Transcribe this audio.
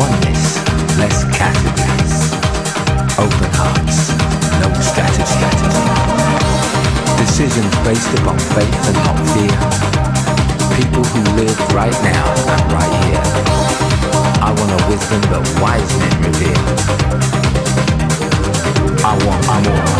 oneness, less categories. Open hearts, no status Decisions based upon faith and not fear. People who live right now and right here. I want a wisdom that wise men reveal. I want more.